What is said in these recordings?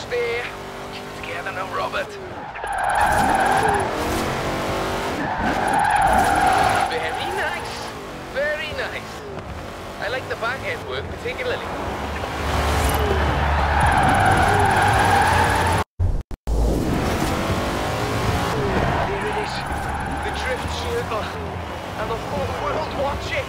Spear. Keep it together now, Robert. Very nice. Very nice. I like the back end work particularly. There it is. The drift circle. And the whole world watching.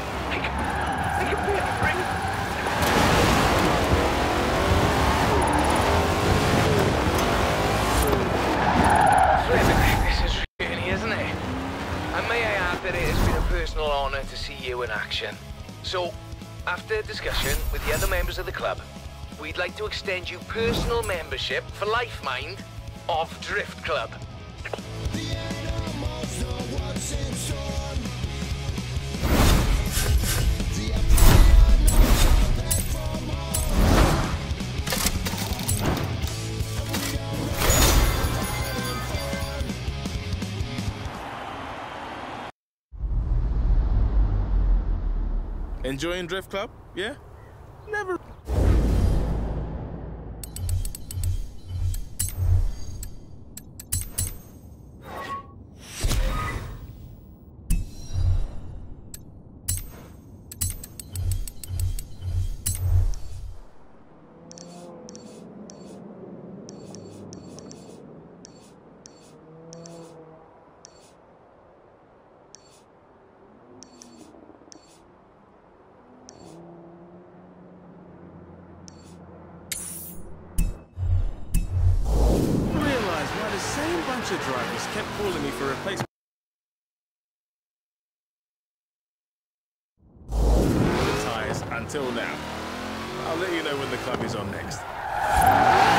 Honour to see you in action. So, after discussion with the other members of the club, we'd like to extend you personal membership for life, mind, of Drift Club. Enjoying Drift Club? Yeah? Never. Of drivers kept calling me for replacement tires until now. I'll let you know when the club is on next.